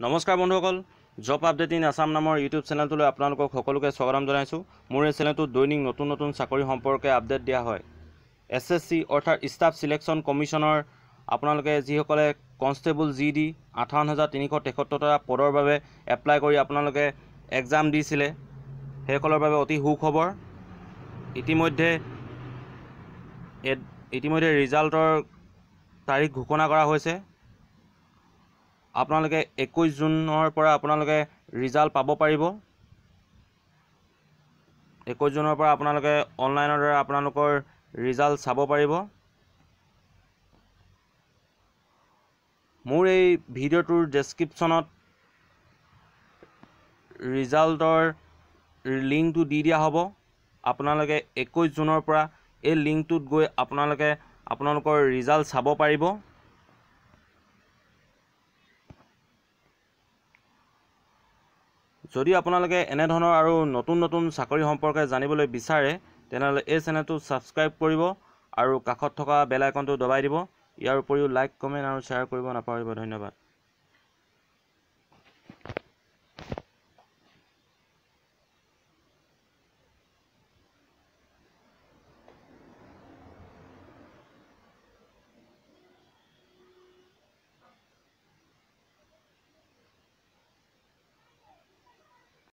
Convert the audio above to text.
নমস্কাৰ বন্ধুসকল job update in Assam নামৰ ইউটিউব চেনেলটোলৈ আপোনালোকক সকলোকে স্বাগতম জনাইছোঁ। মোৰ এই চেনেলটোত দৈনিক নতুন নতুন চাকৰি সম্পৰ্কে আপডেট দিয়া হয়। এছ এছ চি অৰ্থাৎ ষ্টাফ চিলেকশ্যন কমিশ্যনৰ আপোনালোকে যিসকলে কনষ্টেবল জি ডি আঠাৱন্ন হাজাৰ তিনিশ তেসত্তৰটা পদৰ বাবে এপ্লাই কৰি আপোনালোকে এক্সাম দিছিলে সেইসকলৰ বাবে অতি সুখবৰ। ইতিমধ্যে ইতিমধ্যে ৰিজাল্টৰ তাৰিখ ঘোষণা কৰা হৈছে। আপোনালোকে একৈছ জুনৰ পৰা আপোনালোকে ৰিজাল্ট পাব পাৰিব। একৈছ জুনৰ পৰা আপোনালোকে অনলাইনৰ দ্বাৰা আপোনালোকৰ ৰিজাল্ট চাব পাৰিব। মোৰ এই ভিডিঅ'টোৰ ডেছক্ৰিপশ্যনত ৰিজাল্টৰ লিংকটো দি দিয়া হ'ব। আপোনালোকে একৈছ জুনৰ পৰা এই লিংকটোত গৈ আপোনালোকে আপোনালোকৰ ৰিজাল্ট চাব পাৰিব। যদি আপোনালোকে এনেধৰণৰ আৰু নতুন নতুন চাকৰি সম্পৰ্কে জানিবলৈ বিচাৰে তেনেহ'লে এই চেনেলটো ছাবস্ক্ৰাইব কৰিব আৰু কাষত থকা বেল আইকনটো দবাই দিব। ইয়াৰ উপৰিও লাইক কমেণ্ট আৰু শ্বেয়াৰ কৰিব নাপাহৰিব। ধন্যবাদ।